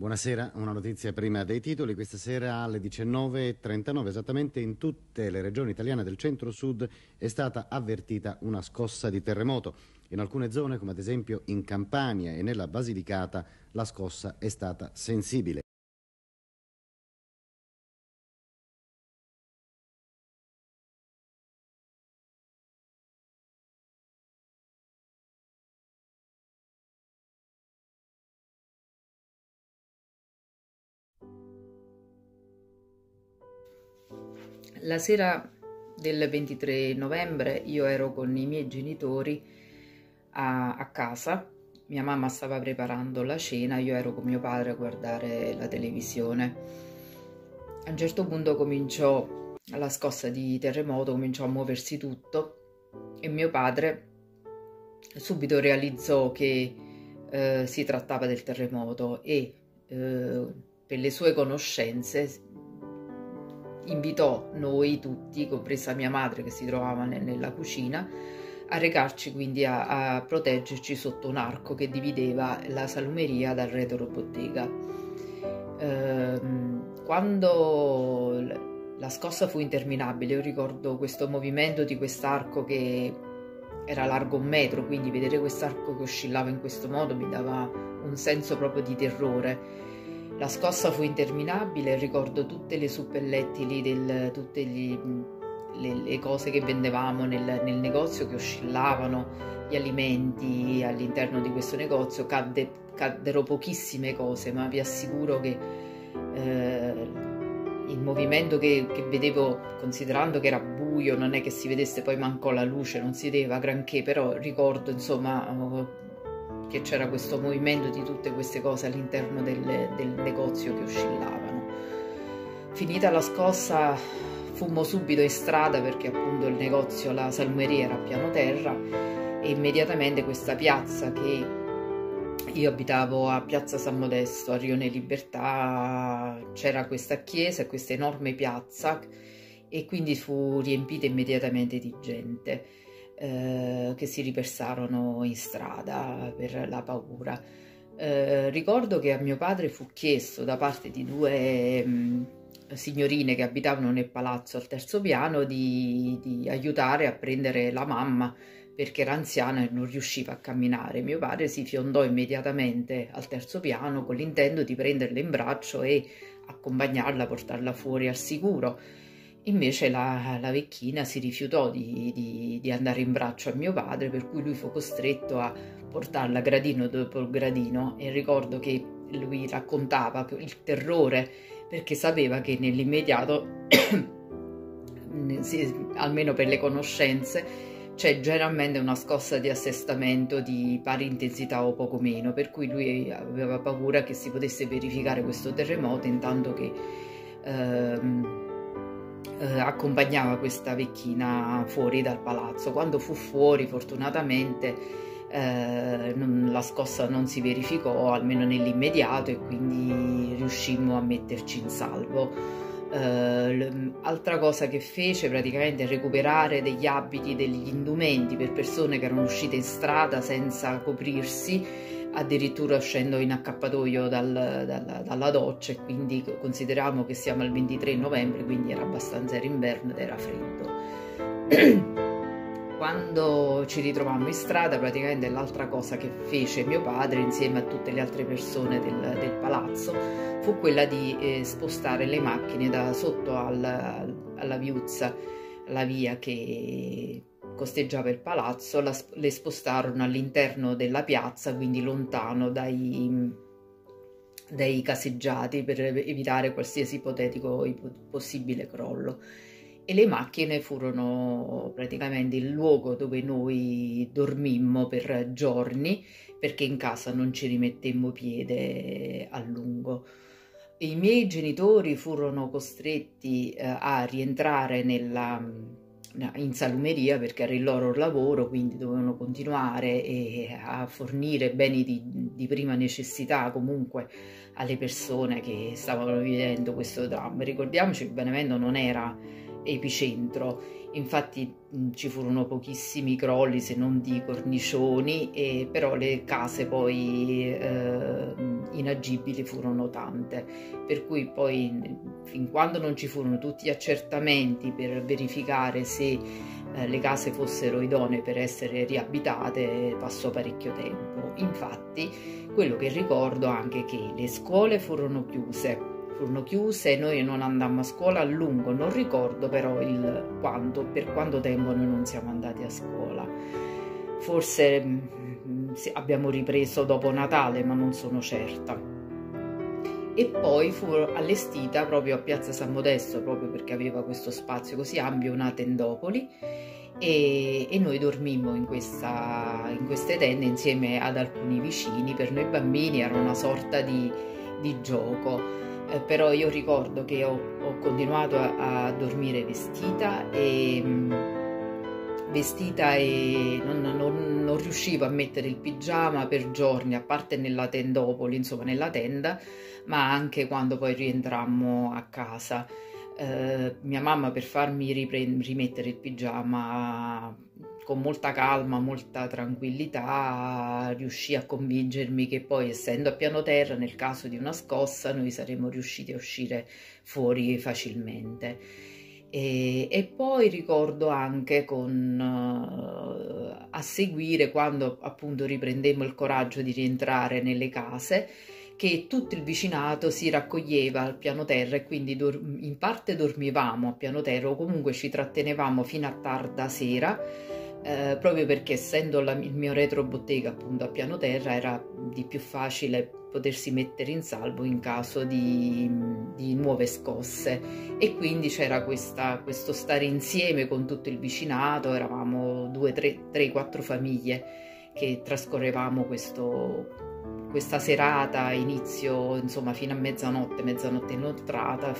Buonasera, una notizia prima dei titoli. Questa sera alle 19.39 esattamente in tutte le regioni italiane del centro-sud è stata avvertita una scossa di terremoto. In alcune zone, come ad esempio in Campania e nella Basilicata, la scossa è stata sensibile. La sera del 23 novembre io ero con i miei genitori a, a, casa, mia mamma stava preparando la cena, io ero con mio padre a guardare la televisione. A un certo punto cominciò la scossa di terremoto, cominciò a muoversi tutto e mio padre subito realizzò che eh, si trattava del terremoto e eh, per le sue conoscenze invitò noi tutti, compresa mia madre che si trovava ne, nella cucina, a recarci quindi a, a, proteggerci sotto un arco che divideva la salumeria dal retro bottega. Ehm, quando la scossa fu interminabile, io ricordo questo movimento di quest'arco che era largo un metro, quindi vedere quest'arco che oscillava in questo modo mi dava un senso proprio di terrore la scossa fu interminabile, ricordo tutte le suppelletti lì, del, tutte gli, le, le, cose che vendevamo nel, nel, negozio che oscillavano, gli alimenti all'interno di questo negozio, cadde, caddero pochissime cose, ma vi assicuro che eh, il movimento che, che, vedevo, considerando che era buio, non è che si vedesse poi manco la luce, non si vedeva granché, però ricordo insomma che c'era questo movimento di tutte queste cose all'interno del, del negozio che oscillavano. Finita la scossa fummo subito in strada perché appunto il negozio, la salmeria era a piano terra e immediatamente questa piazza che io abitavo a Piazza San Modesto, a Rione Libertà, c'era questa chiesa, questa enorme piazza e quindi fu riempita immediatamente di gente eh, che si riversarono in strada per la paura. Eh, ricordo che a mio padre fu chiesto da parte di due mh, mm, signorine che abitavano nel palazzo al terzo piano di, di aiutare a prendere la mamma perché era anziana e non riusciva a camminare. Mio padre si fiondò immediatamente al terzo piano con l'intento di prenderla in braccio e accompagnarla, portarla fuori al sicuro. Invece la, la vecchina si rifiutò di, di, di, andare in braccio a mio padre, per cui lui fu costretto a portarla gradino dopo gradino. E ricordo che lui raccontava il terrore perché sapeva che nell'immediato, almeno per le conoscenze, c'è generalmente una scossa di assestamento di pari intensità o poco meno, per cui lui aveva paura che si potesse verificare questo terremoto intanto che... Ehm, eh, accompagnava questa vecchina fuori dal palazzo. Quando fu fuori, fortunatamente, eh, non, la scossa non si verificò almeno nell'immediato e quindi riuscimmo a metterci in salvo. Uh, altra cosa che fece praticamente è recuperare degli abiti, degli indumenti per persone che erano uscite in strada senza coprirsi, addirittura uscendo in accappatoio dal, dal, dalla doccia quindi consideriamo che siamo al 23 novembre, quindi era abbastanza era inverno ed era freddo. quando ci ritrovammo in strada, praticamente l'altra cosa che fece mio padre insieme a tutte le altre persone del, del palazzo fu quella di eh, spostare le macchine da sotto al, alla viuzza, la via che costeggiava il palazzo, la, le spostarono all'interno della piazza, quindi lontano dai, dai caseggiati per evitare qualsiasi ipotetico possibile crollo e le macchine furono praticamente il luogo dove noi dormimmo per giorni perché in casa non ci rimettemmo piede a lungo. I miei genitori furono costretti eh, a rientrare nella, in salumeria perché era il loro lavoro, quindi dovevano continuare a fornire beni di, di prima necessità comunque alle persone che stavano vivendo questo dramma. Ricordiamoci che Benevento non era epicentro. Infatti ci furono pochissimi crolli se non di cornicioni, e, però le case poi eh, inagibili furono tante, per cui poi fin quando non ci furono tutti gli accertamenti per verificare se eh, le case fossero idonee per essere riabitate passò parecchio tempo. Infatti quello che ricordo anche è che le scuole furono chiuse furono chiuse, noi non andammo a scuola a lungo, non ricordo però il quando, per quanto tempo noi non siamo andati a scuola. Forse mm, abbiamo ripreso dopo Natale, ma non sono certa. E poi fu allestita proprio a Piazza San Modesto, proprio perché aveva questo spazio così ampio, una tendopoli, e, e, noi dormimmo in, questa, in, queste tende insieme ad alcuni vicini. Per noi bambini era una sorta di, di gioco eh, però io ricordo che ho, ho continuato a, a, dormire vestita e vestita e non, non, non, riuscivo a mettere il pigiama per giorni, a parte nella tendopoli, insomma nella tenda, ma anche quando poi rientrammo a casa. Eh, mia mamma per farmi rimettere il pigiama con molta calma, molta tranquillità, riuscì a convincermi che poi essendo a piano terra, nel caso di una scossa, noi saremmo riusciti a uscire fuori facilmente. E, e poi ricordo anche con, uh, a seguire, quando appunto riprendemmo il coraggio di rientrare nelle case, che tutto il vicinato si raccoglieva al piano terra e quindi in parte dormivamo a piano terra o comunque ci trattenevamo fino a tarda sera eh, proprio perché essendo la, il mio retrobottega appunto a piano terra era di più facile potersi mettere in salvo in caso di, di nuove scosse. E quindi c'era questa, questo stare insieme con tutto il vicinato, eravamo due, tre, tre quattro famiglie che trascorrevamo questo, questa serata, inizio insomma fino a mezzanotte, mezzanotte inoltrata,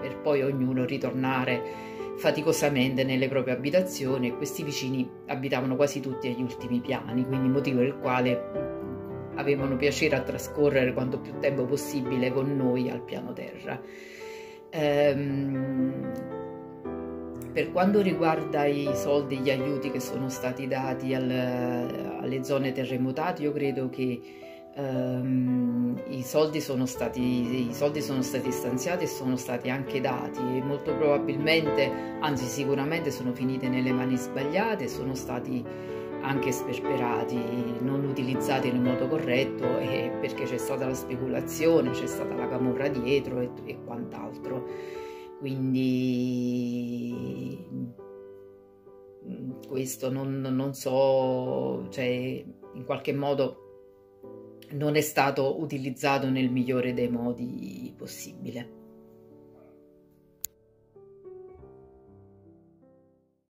per poi ognuno ritornare faticosamente nelle proprie abitazioni e questi vicini abitavano quasi tutti agli ultimi piani, quindi motivo il quale avevano piacere a trascorrere quanto più tempo possibile con noi al piano terra. Ehm, per quanto riguarda i soldi, gli aiuti che sono stati dati al, alle zone terremotate, io credo che Um, i, soldi stati, i, soldi sono stati, stanziati e sono stati anche dati e molto probabilmente, anzi sicuramente sono finite nelle mani sbagliate, sono stati anche sperperati, non utilizzati nel modo corretto e perché c'è stata la speculazione, c'è stata la camorra dietro e, e quant'altro. Quindi questo non, non so, cioè in qualche modo non è stato utilizzato nel migliore dei modi possibile.